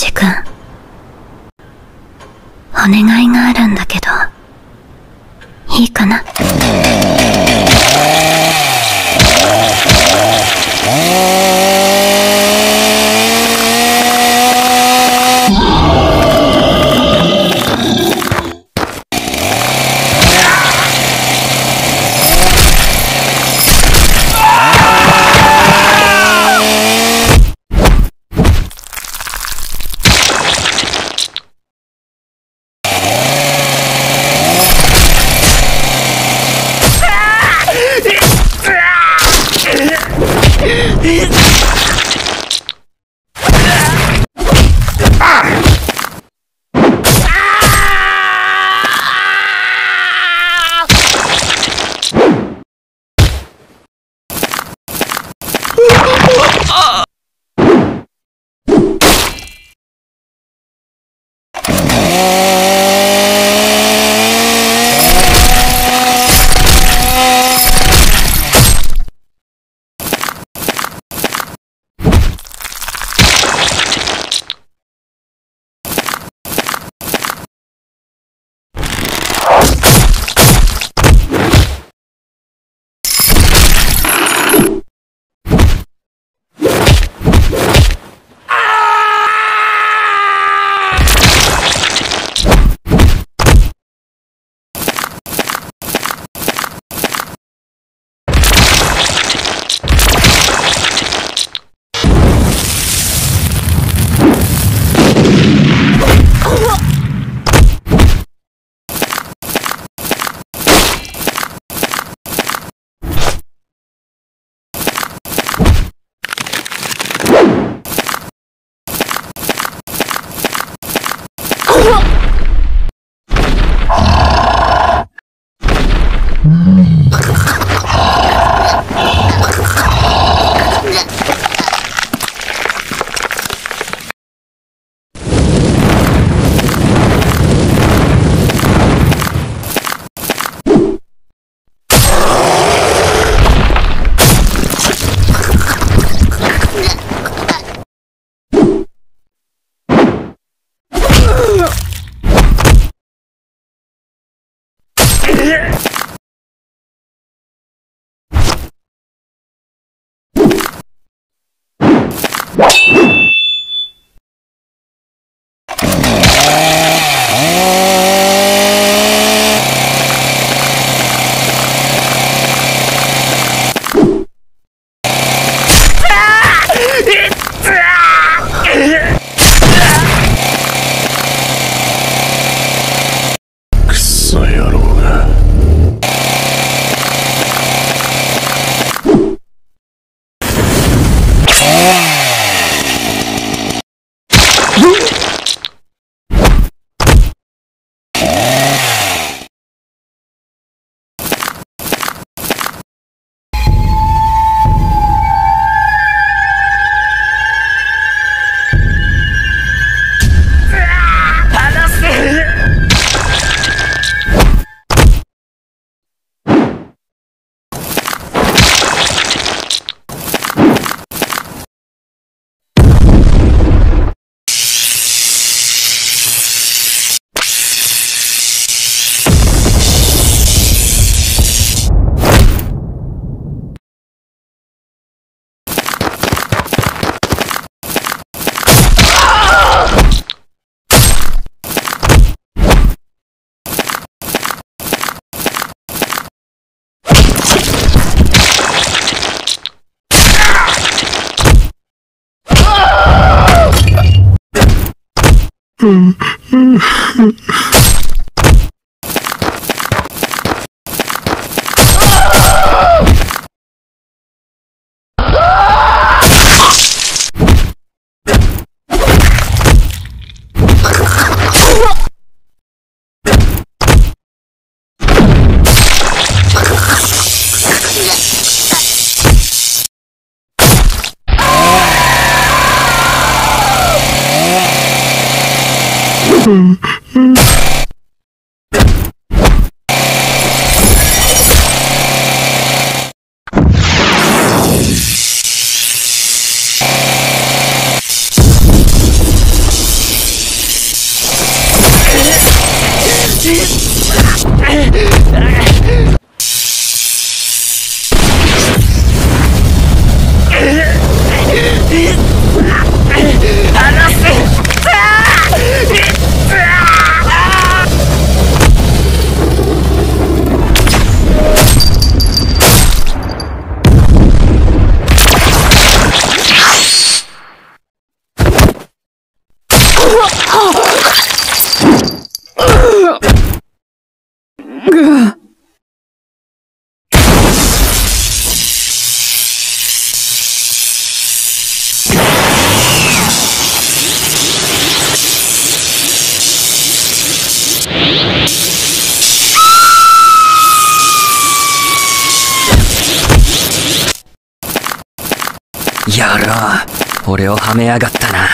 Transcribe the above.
治君お願いがあるんだけどいいかな？Yeah. Hmm. 嗯。嗯野郎俺をはめやがったな。